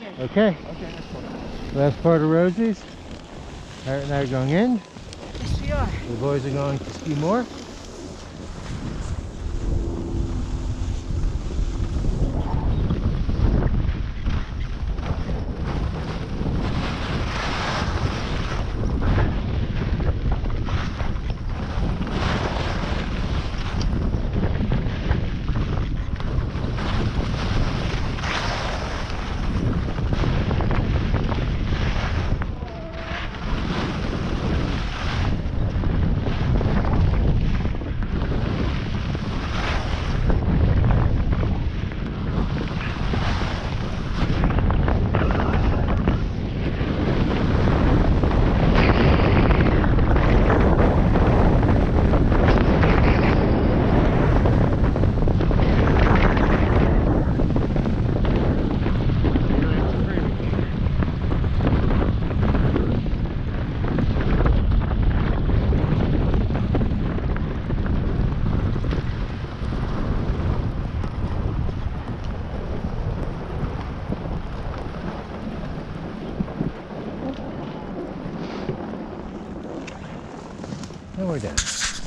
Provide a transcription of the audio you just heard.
Okay. Okay, Okay, that's last part of Rosie's. Harriet and I are going in. Yes, we are. The boys are going to ski more. No, we're done.